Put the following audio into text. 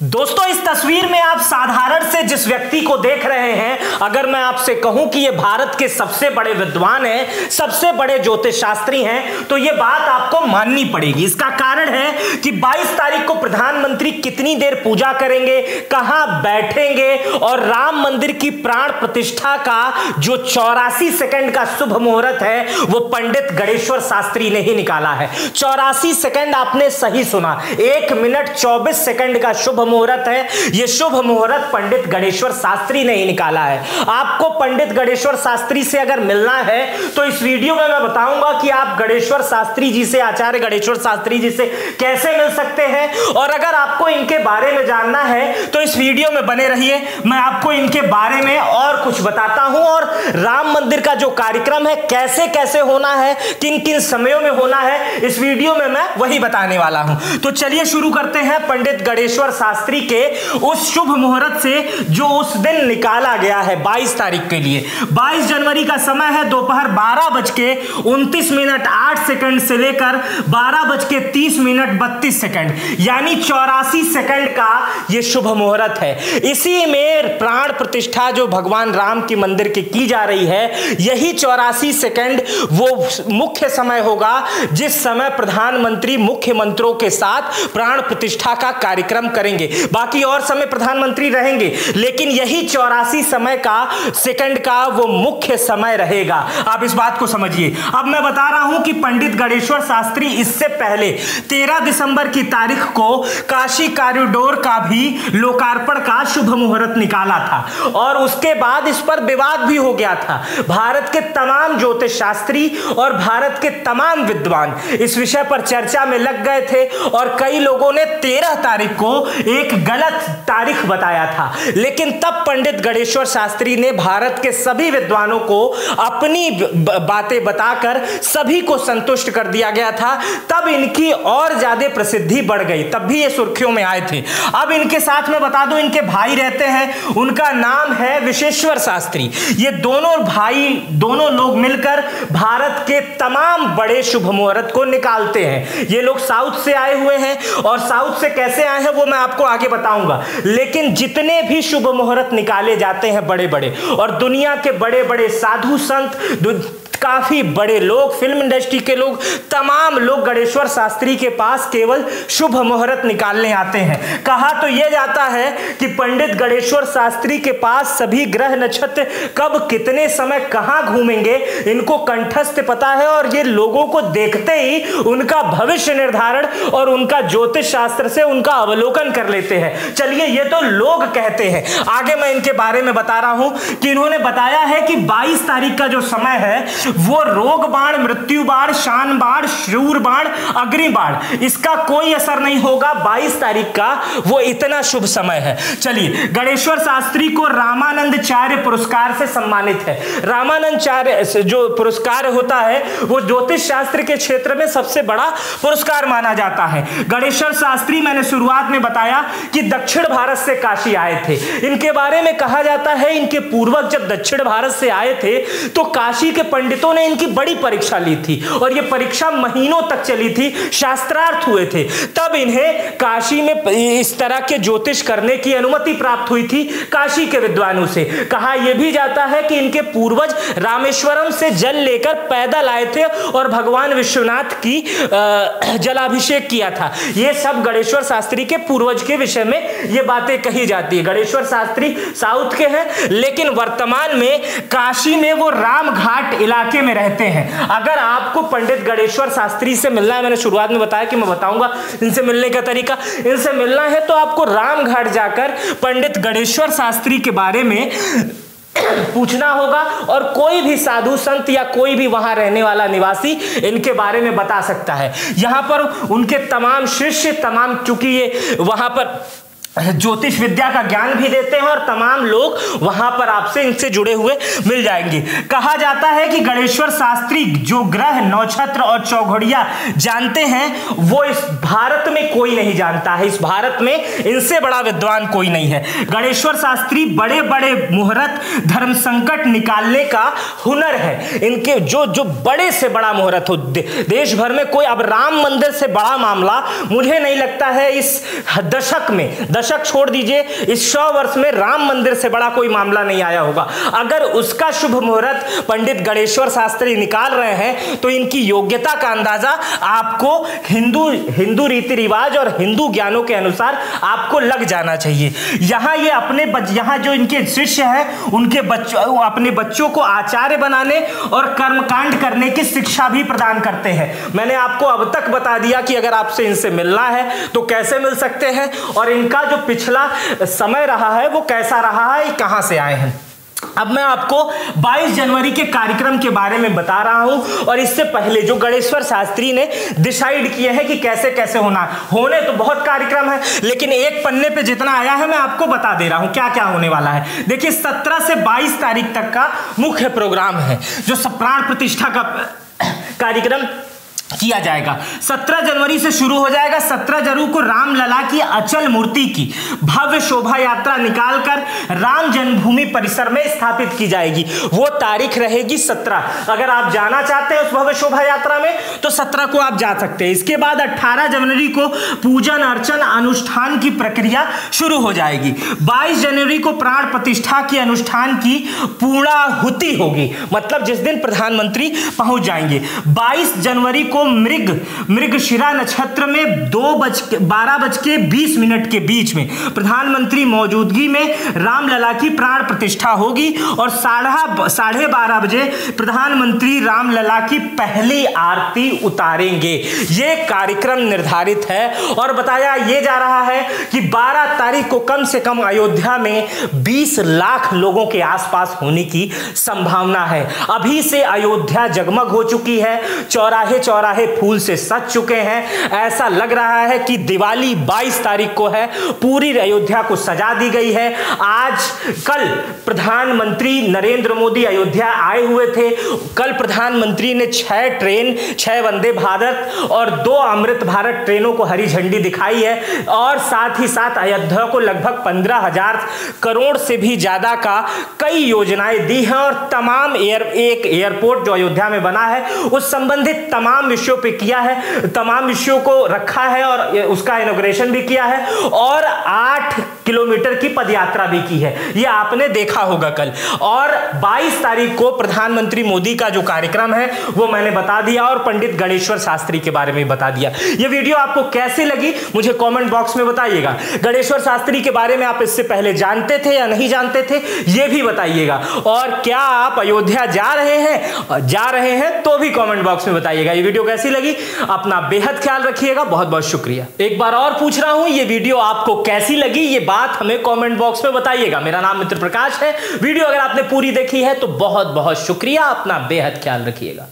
दोस्तों, इस तस्वीर में आप साधारण से जिस व्यक्ति को देख रहे हैं, अगर मैं आपसे कहूँ कि ये भारत के सबसे बड़े विद्वान हैं, सबसे बड़े ज्योतिष शास्त्री हैं तो ये बात आपको माननी पड़ेगी। इसका कारण है कि 22 तारीख को प्रधानमंत्री कितनी देर पूजा करेंगे, कहाँ बैठेंगे और राम मंदिर की प्राण प्रतिष्ठा का जो चौरासी सेकंड का शुभ मुहूर्त है, वो पंडित गणेश्वर शास्त्री ने ही निकाला है। चौरासी सेकंड आपने सही सुना। एक मिनट चौबीस सेकंड का शुभ मुहूर्त है। यह शुभ मुहूर्त पंडित गणेश्वर शास्त्री ने ही निकाला है। आपको पंडित गणेश्वर शास्त्री से अगर मिलना है तो इस वीडियो में मैं बताऊँगा कि आप गणेश्वर शास्त्री जी से, आचार्य गणेश्वर शास्त्री जी से कैसे मिल सकते हैं। और अगर आपको इनके बारे में जानना है तो इस वीडियो में बने रहिए। मैं आपको इनके बारे में और कुछ बताता हूँ। और राम मंदिर का जो कार्यक्रम है, कैसे कैसे होना है किन किन समयों में होना है, इस वीडियो में मैं वही बताने वाला हूँ। तो चलिए शुरू करते हैं पंडित गणेश्वर शास्त्री शास्त्री के उस शुभ मुहूर्त से जो उस दिन निकाला गया है 22 तारीख के लिए। 22 जनवरी का समय है, दोपहर बारह बज के उनतीस मिनट आठ सेकंड से लेकर बारह बज के तीस मिनट बत्तीस सेकंड। यानी चौरासी सेकंड का यह शुभ मुहूर्त है। इसी में प्राण प्रतिष्ठा जो भगवान राम की मंदिर की की जा रही है, यही चौरासी सेकंड वो मुख्य समय होगा, जिस समय प्रधानमंत्री मुख्यमंत्रियों के साथ प्राण प्रतिष्ठा का कार्यक्रम करेंगे। बाकी और समय प्रधानमंत्री रहेंगे, लेकिन यही चौरासी समय का सेकंड का वो मुख्य समय रहेगा। आप इस बात को समझिए। अब मैं बता रहा हूँ कि पंडित गणेश्वर शास्त्री इससे पहले 13 दिसंबर की तारीख को काशी कॉरिडोर का भी लोकार्पण का शुभ मुहूर्त निकाला था और उसके बाद इस पर विवाद भी हो गया था। भारत के तमाम ज्योतिष शास्त्री और भारत के तमाम विद्वान इस विषय पर चर्चा में लग गए थे और कई लोगों ने तेरह तारीख को एक गलत तारीख बताया था। लेकिन तब पंडित गणेश्वर शास्त्री ने भारत के सभी विद्वानों को अपनी बातें बताकर सभी को संतुष्ट कर दिया गया था। तब इनकी और ज़्यादा प्रसिद्धि बढ़ गई। तब भी ये सुर्खियों में आए थे। अब इनके साथ में बता दो, इनके भाई रहते हैं। उनका नाम है विशेश्वर शास्त्री। ये दोनों भाई, दोनों लोग मिलकर भारत के तमाम बड़े शुभ मुहूर्त को निकालते हैं। ये लोग साउथ से आए हुए हैं। और साउथ से कैसे आए हैं, वो मैं आपको आगे बताऊँगा। लेकिन जितने भी शुभ मुहूर्त निकाले जाते हैं बड़े बड़े और दुनिया के बड़े बड़े साधु संत काफ़ी बड़े लोग फ़िल्म इंडस्ट्री के लोग, तमाम लोग गणेश्वर शास्त्री के पास केवल शुभ मुहूर्त निकालने आते हैं। कहा तो यह जाता है कि पंडित गणेश्वर शास्त्री के पास सभी ग्रह नक्षत्र कब, कितने समय, कहाँ घूमेंगे, इनको कंठस्थ पता है और ये लोगों को देखते ही उनका भविष्य निर्धारण और उनका ज्योतिष शास्त्र से उनका अवलोकन कर लेते हैं। चलिए, ये तो लोग कहते हैं। आगे मैं इनके बारे में बता रहा हूँ कि इन्होंने बताया है कि 22 तारीख का जो समय है वो रोग बाण, मृत्यु बाण, शान बाण, शूर बाण, अग्नि बाण, इसका कोई असर नहीं होगा। 22 तारीख का वो इतना शुभ समय है। चलिए, गणेश्वर शास्त्री को रामानंदचार्य पुरस्कार से सम्मानित है। रामानंदचार्य जो पुरस्कार होता है, वो ज्योतिष शास्त्र के क्षेत्र में सबसे बड़ा पुरस्कार माना जाता है। गणेश्वर शास्त्री, मैंने शुरुआत में बताया कि दक्षिण भारत से काशी आए थे। इनके बारे में कहा जाता है, इनके पूर्वज जब दक्षिण भारत से आए थे तो काशी के पंडित पंडितों ने इनकी बड़ी परीक्षा ली थी और ये परीक्षा महीनों तक चली थी, शास्त्रार्थ हुए थे। तब इन्हें काशी में इस तरह के ज्योतिष करने की अनुमति प्राप्त हुई थी काशी के विद्वानों से। कहा यह भी जाता है कि इनके पूर्वज रामेश्वरम से जल लेकर पैदल आए थे और भगवान विश्वनाथ की जलाभिषेक किया था। यह सब गणेश्वर शास्त्री के पूर्वज के विषय में यह बातें कही जाती है। गणेश्वर शास्त्री साउथ के हैं, लेकिन वर्तमान में काशी में वो राम घाट इलाके इलाके में रहते हैं। अगर आपको पंडित गणेश्वर शास्त्री से मिलना है, मैंने शुरुआत में बताया कि मैं बताऊँगा इनसे मिलने का तरीका। इनसे मिलना है तो आपको रामघाट जाकर पंडित गणेश्वर शास्त्री के बारे में पूछना होगा और कोई भी साधु संत या कोई भी वहाँ रहने वाला निवासी इनके बारे में बता सकता है। यहाँ पर उनके तमाम शिष्य, तमाम चूँकि ये वहाँ पर ज्योतिष विद्या का ज्ञान भी देते हैं और तमाम लोग वहाँ पर आपसे इनसे जुड़े हुए मिल जाएँगे। कहा जाता है कि गणेश्वर शास्त्री जो ग्रह नौछत्र और चौघड़िया जानते हैं, वो इस भारत में कोई नहीं जानता है। इस भारत में इनसे बड़ा विद्वान कोई नहीं है। गणेश्वर शास्त्री बड़े बड़े मुहूर्त, धर्म संकट निकालने का हुनर है। इनके जो जो बड़े से बड़ा मुहूर्त हो देश भर में कोई, अब राम मंदिर से बड़ा मामला मुझे नहीं लगता है इस दशक में, दशक दशक छोड़ दीजिए, इस सौ वर्ष में राम मंदिर से बड़ा कोई मामला नहीं आया होगा। अगर उसका शुभ मुहूर्त पंडित गणेश्वर शास्त्री निकाल रहे हैं तो इनकी योग्यता का अंदाज़ा आपको हिंदू हिंदू रीति रिवाज और हिंदू ज्ञानों के अनुसार आपको लग जाना चाहिए। यहाँ ये अपने यहाँ जो इनके शिष्य है, उनके बच्चों अपने बच्चों को आचार्य बनाने और कर्मकांड करने की शिक्षा भी प्रदान करते हैं। मैंने आपको अब तक बता दिया कि अगर आपसे इनसे मिलना है तो कैसे मिल सकते हैं? और इनका जो पिछला समय रहा है, वो कैसा रहा है कहाँ से आए हैं? अब मैं आपको 22 जनवरी के कार्यक्रम के बारे में बता रहा हूँ और इससे पहले जो गणेश्वर शास्त्री ने डिसाइड किए हैं कि कैसे कैसे होना होने तो बहुत कार्यक्रम है, लेकिन एक पन्ने पे जितना आया है, मैं आपको बता दे रहा हूँ क्या क्या होने वाला है। देखिए 17 से 22 तारीख तक का मुख्य प्रोग्राम है, जो प्राण प्रतिष्ठा का कार्यक्रम किया जाएगा। 17 जनवरी से शुरू हो जाएगा। 17 जनवरी को रामलला की अचल मूर्ति की भव्य शोभा यात्रा निकालकर राम जन्मभूमि परिसर में स्थापित की जाएगी। वो तारीख रहेगी 17 अगर आप जाना चाहते हैं उस भव्य शोभा यात्रा में तो 17 को आप जा सकते हैं। इसके बाद 18 जनवरी को पूजन अर्चन अनुष्ठान की प्रक्रिया शुरू हो जाएगी। 22 जनवरी को प्राण प्रतिष्ठा के अनुष्ठान की पूर्णाहुति होगी। मतलब जिस दिन प्रधानमंत्री पहुँच जाएँगे। बाईस जनवरी को को मृग मृगशिरा नक्षत्र में दो बज बारह बज के बीस मिनट के बीच में प्रधानमंत्री मौजूदगी में रामलला की प्राण प्रतिष्ठा होगी और साढ़ा, साढ़े बारह बजे प्रधानमंत्री रामलला की पहली आरती उतारेंगे। ये कार्यक्रम निर्धारित है और बताया ये जा रहा है कि 12 तारीख को कम से कम अयोध्या में 20 लाख लोगों के आसपास होने की संभावना है। अभी से अयोध्या जगमग हो चुकी है। चौराहे चौराहे चौराहे फूल से सज चुके हैं। ऐसा लग रहा है कि दिवाली 22 तारीख को है। पूरी अयोध्या को सजा दी गई है। आज कल प्रधानमंत्री नरेंद्र मोदी अयोध्या आए हुए थे। कल प्रधानमंत्री ने छह ट्रेन, छह वंदे भारत और दो अमृत भारत ट्रेनों को हरी झंडी दिखाई है। और साथ ही साथ अयोध्या को लगभग पंद्रह हज़ार करोड़ से भी ज़्यादा का कई योजनाएँ दी हैं और तमाम एयर, एक एयरपोर्ट जो अयोध्या में बना है, उस संबंधित तमाम विषयों पे किया है, तमाम विषयों को रखा है और उसका इनोग्रेशन भी किया है। और आठ किलोमीटर की पदयात्रा भी की है। ये आपने देखा होगा कल। और 22 तारीख को प्रधानमंत्री मोदी का जो कार्यक्रम है, वो मैंने बता दिया और पंडित गणेश्वर शास्त्री के बारे में बता दिया। ये वीडियो आपको कैसी लगी, मुझे कमेंट बॉक्स में बताइएगा। गणेश्वर शास्त्री के बारे में आप इससे पहले जानते थे या नहीं जानते थे, ये भी बताइएगा। और क्या आप अयोध्या जा रहे हैं, जा रहे हैं तो भी कॉमेंट बॉक्स में बताइएगा। ये वीडियो कैसी लगी, अपना बेहद ख्याल रखिएगा। बहुत बहुत शुक्रिया। एक बार और पूछ रहा हूँ, ये वीडियो आपको कैसी लगी, ये बात हमें कमेंट बॉक्स में बताइएगा। मेरा नाम मित्र प्रकाश है। वीडियो अगर आपने पूरी देखी है तो बहुत बहुत शुक्रिया। अपना बेहद ख्याल रखिएगा।